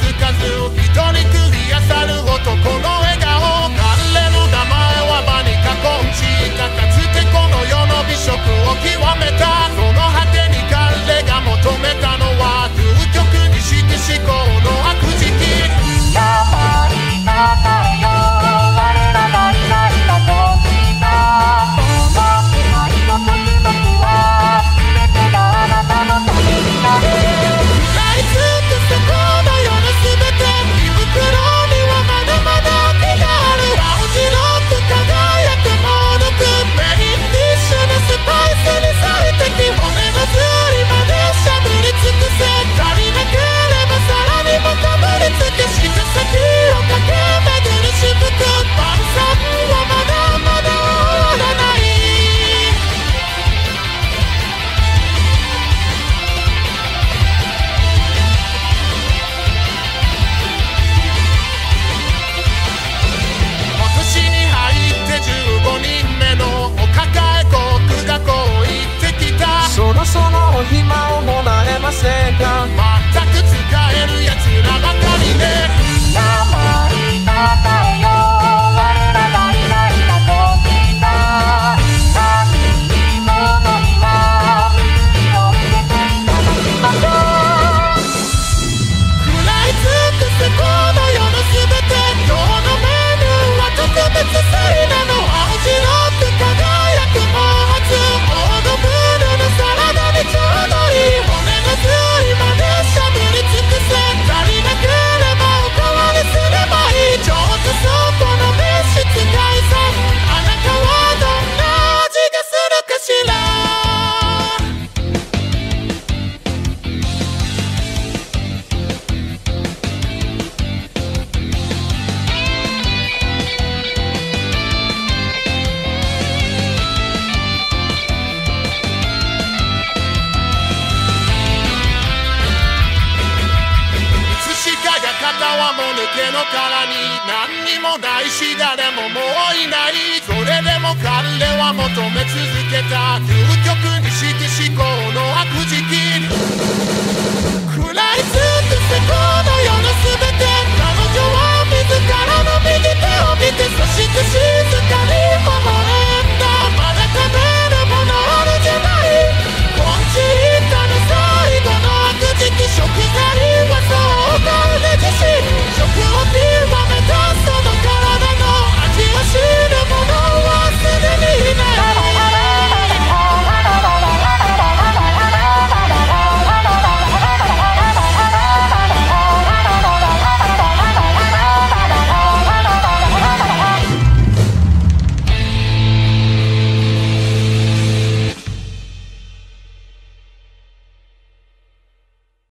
Brasil, Brasil. もそのお暇をもらえませんか？全く使えるやつらばかりではもぬけの殻に何にもないし誰ももういない。それでも彼は求め続けた究極にして思考の